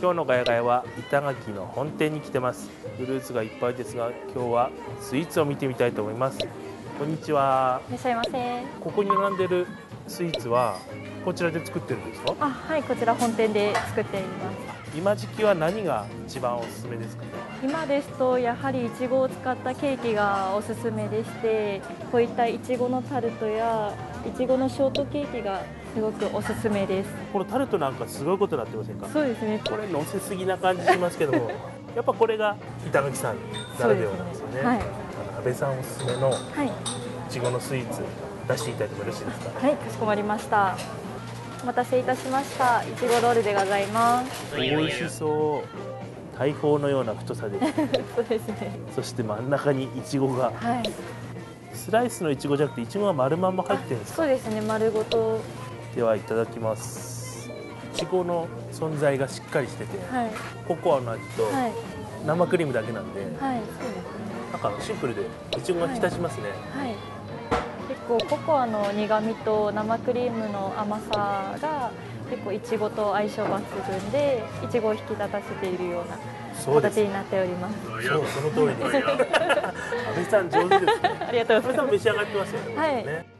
今日のガヤガヤは板垣の本店に来てます。フルーツがいっぱいですが今日はスイーツを見てみたいと思います。こんにちは。いらっしゃいませ。ここに並んでるスイーツはこちらで作ってるんですか？あ、はい、こちら本店で作っています。今時期は何が一番おすすめですか？今ですとやはりいちごを使ったケーキがおすすめでして、こういったいちごのタルトやいちごのショートケーキがすごくおすすめです。このタルトなんかすごいことになってませんか？そうですね。これ乗せすぎな感じしますけども やっぱこれが板垣さんならではなんですよね。はい、安倍さんおすすめのはい、いちごのスイーツ出していただいてもよろしいですか？はい、かしこまりました。お待たせいたしました。いちごロールでございます。美味しそう大砲のような太さで そうですね。そして真ん中にいちごがはい、スライスのいちごじゃなくていちごが丸まんま入ってるんですか？そうですね。丸ごと。ではいただきますいちごの存在がしっかりしててはい、ココアの味とはい、生クリームだけなんではい、そうですね。なんかシンプルでいちごが引き立ちますね、はい、結構ココアの苦みと生クリームの甘さが結構いちごと相性抜群でいちごを引き立たせているような形になっております。そうその通りです。安倍さん上手ですね。ありがとう安倍さんございます。召し上がってますよね、はい。ね